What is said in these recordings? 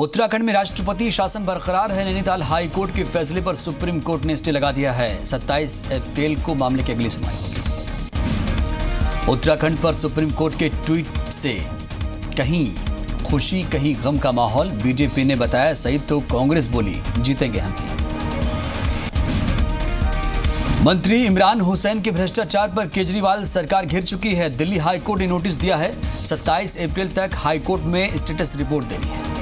उत्तराखंड में राष्ट्रपति शासन बरकरार है। नैनीताल हाई कोर्ट के फैसले पर सुप्रीम कोर्ट ने स्टे लगा दिया है। 27 अप्रैल को मामले की अगली सुनवाई होगी। उत्तराखंड पर सुप्रीम कोर्ट के ट्वीट से कहीं खुशी, कहीं गम का माहौल, बीजेपी ने बताया सही तो कांग्रेस बोली, जीतेंगे हम। मंत्री इमरान हुसैन के भ्रष्टाचार पर केजरीवाल सरकार घिर चुकी है। दिल्ली हाईकोर्ट ने नोटिस दिया है 27 अप्रैल तक हाईकोर्ट में स्टेटस रिपोर्ट देनी है।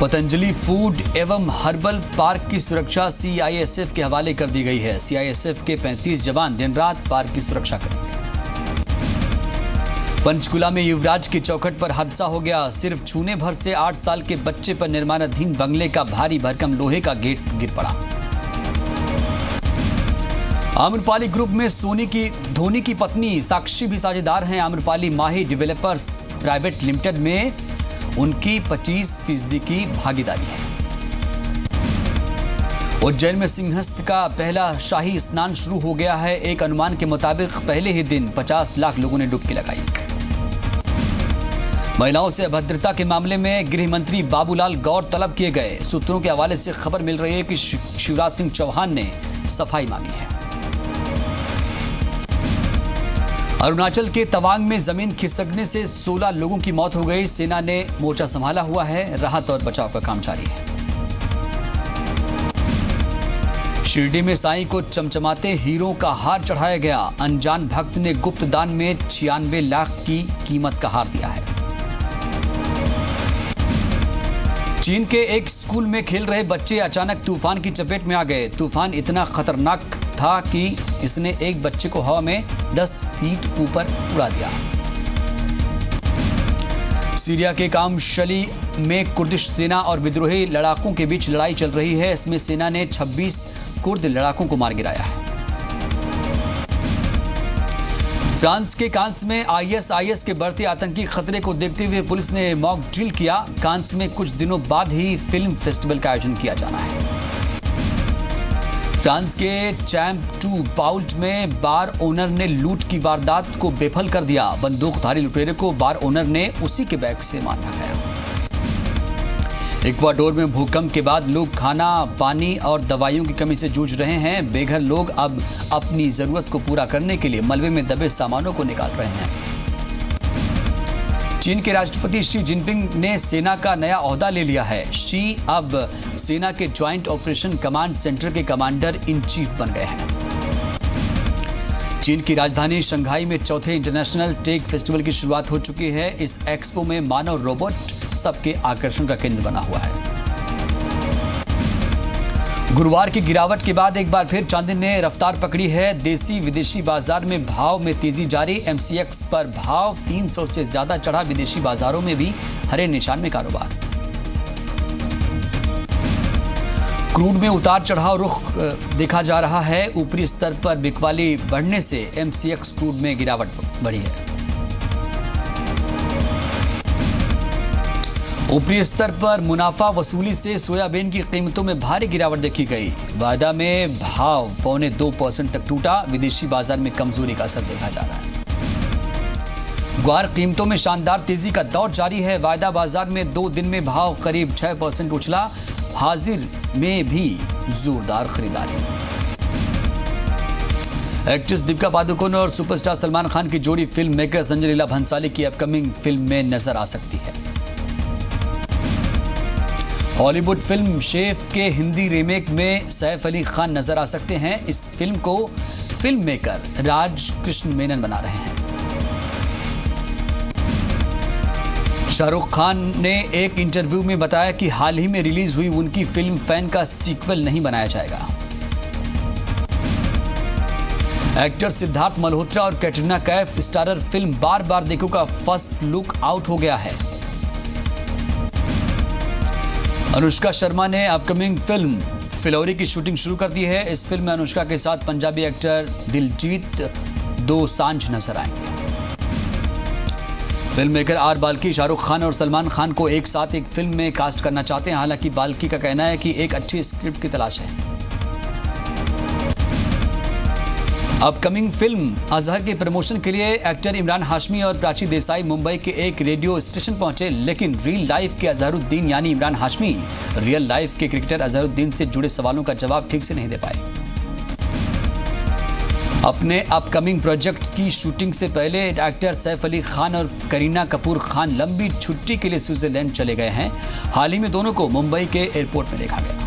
पतंजलि फ़ूड एवं हर्बल पार्क की सुरक्षा सीआईएसएफ के हवाले कर दी गई है। सीआईएसएफ के 35 जवान दिन रात पार्क की सुरक्षा कर। पंचकुला में युवराज की चौखट पर हादसा हो गया। सिर्फ़ छूने भर से आठ साल के बच्चे पर निर्माणाधीन बंगले का भारी भरकम लोहे का गेट गिर पड़ा। आम्रपाली ग्रुप में सोनी की, धोनी की पत्नी साक्षी भी साझेदार हैं। Amrapali Mahi developers private limited में उनकी 25 फ़ीसदी की भागीदारी है। उज्जैन में सिंहस्थ का पहला शाही स्नान शुरू हो गया है। एक अनुमान के मुताबिक पहले ही दिन 50 लाख लोगों ने डुबकी लगाई। महिलाओं से अभद्रता के मामले में गृह मंत्री बाबूलाल गौर तलब किए गए। सूत्रों के हवाले से खबर मिल रही है कि शिवराज सिंह चौहान ने सफ़ाई मांगी है। अरुणाचल के तवांग में ज़मीन खिसकने से 16 लोगों की मौत हो गई। सेना ने मोर्चा संभाला हुआ है। राहत और बचाव का काम जारी है। शिरडी में साई को चमचमाते हीरों का हार चढ़ाया गया। अनजान भक्त ने गुप्त दान में छियानवे लाख की कीमत का हार दिया है। चीन के एक स्कूल में खेल रहे बच्चे अचानक तूफ़ान की चपेट में आ गए। तूफ़ान इतना खतरनाक था कि इसने एक बच्चे को हवा में 10 फीट ऊपर उड़ा दिया। सीरिया के काम शली में कुर्दिश सेना और विद्रोही लड़ाकों के बीच लड़ाई चल रही है। इसमें सेना ने 26 कुर्द लड़ाकों को मार गिराया है। फ्रांस के कांस में आईएसआईएस के बढ़ते आतंकी खतरे को देखते हुए पुलिस ने मॉक ड्रिल किया। कांस में कुछ दिनों बाद ही फ़िल्म फेस्टिवल का आयोजन किया जाना है। फ्रांस के चैम्प टू पाउल्ट में बार ओनर ने लूट की वारदात को बेफल कर दिया। बंदूकधारी लुटेरे को बार ओनर ने उसी के बैग से मारा गया इक्वाडोर में भूकंप के बाद लोग खाना, पानी और दवाइयों की कमी से जूझ रहे हैं। बेघर लोग अब अपनी ज़रूरत को पूरा करने के लिए मलबे में दबे सामानों को निकाल रहे हैं। चीन के राष्ट्रपति शी जिनपिंग ने सेना का नया अहदा ले लिया है। शी अब सेना के ज्वाइंट ऑपरेशन कमांड सेंटर के कमांडर इन चीफ बन गए हैं। चीन की राजधानी शंघाई में चौथे इंटरनेशनल टेक फेस्टिवल की शुरुआत हो चुकी है। इस एक्सपो में मानव रोबोट सबके आकर्षण का केंद्र बना हुआ है। गुरुवार की गिरावट के बाद एक बार फिर चांदी ने रफ्तार पकड़ी है। देसी विदेशी बाज़ार में भाव में तेज़ी जारी। एमसीएक्स पर भाव 300 से ज़्यादा चढ़ा। विदेशी बाजारों में भी हरे निशान में कारोबार। क्रूड में उतार चढ़ाव रुख देखा जा रहा है। ऊपरी स्तर पर बिकवाली बढ़ने से एमसीएक्स क्रूड में गिरावट बढ़ी है। ऊपरी स्तर पर मुनाफा वसूली से सोयाबीन की कीमतों में भारी गिरावट देखी गई। वायदा में भाव पौने दो परसेंट तक टूटा। विदेशी बाज़ार में कमज़ोरी का असर देखा जा रहा है। ग्वार कीमतों में शानदार तेज़ी का दौर जारी है। वायदा बाज़ार में दो दिन में भाव करीब छह परसेंट उछला। हाजिर में भी जोरदार खरीदारी। एक्ट्रेस दीपिका पादुकोण और सुपरस्टार सलमान खान की जोड़ी फ़िल्म मेकर संजय लीला भंसाली की अपकमिंग फ़िल्म में नज़र आ सकती है। हॉलीवुड फ़िल्म शेफ के हिंदी रीमेक में सैफ अली खान नज़र आ सकते हैं। इस फ़िल्म को फ़िल्म मेकर राज कृष्ण मेनन बना रहे हैं। शाहरुख खान ने एक इंटरव्यू में बताया कि हाल ही में रिलीज़ हुई उनकी फ़िल्म फ़ैन का सीक्वल नहीं बनाया जाएगा। एक्टर सिद्धार्थ मल्होत्रा और कैटरीना कैफ स्टारर फ़िल्म बार बार देखो का फ़र्स्ट लुक आउट हो गया है। अनुष्का शर्मा ने अपकमिंग फ़िल्म फिलौरी की शूटिंग शुरू कर दी है। इस फ़िल्म में अनुष्का के साथ पंजाबी एक्टर दिलजीत, दो साँझ नज़र आएँगे। Film maker R Balki, Shahrukh Khan और सलमान खान को एक साथ एक फ़िल्म में कास्ट करना चाहते हैं। हालाँकि बाल्की का कहना है कि एक अच्छी स्क्रिप्ट की तलाश है। अपकमिंग फ़िल्म, अजहर के प्रमोशन के लिए एक्टर इमरान हाशमी और प्राची देसाई मुंबई के एक रेडियो स्टेशन पहुँचे, लेकिन रियल लाइफ के अजहरुद्दीन, यानी इमरान हाशमी रियल लाइफ के क्रिकेटर अजहरुद्दीन से जुड़े सवालों का जवाब ठीक से नहीं दे पाए। अपने अपकमिंग प्रोजेक्ट की शूटिंग से पहले एक्टर सैफ अली खान और करीना कपूर खान लंबी छुट्टी के लिए स्विट्जरलैंड चले गए हैं। हाल ही में दोनों को मुंबई के एयरपोर्ट में देखा गया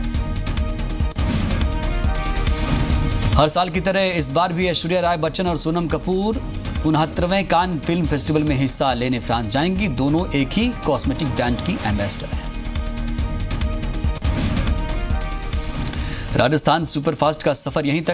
हर साल की तरह इस बार भी ऐश्वर्या राय बच्चन और सोनम कपूर उनहत्तरवें कान फ़िल्म फेस्टिवल में हिस्सा लेने फ्रांस जाएँगी। दोनों एक ही कॉस्मेटिक ब्रांड की एम्बेसडर हैं। राजस्थान सुपरफास्ट का सफ़र यहीं तक।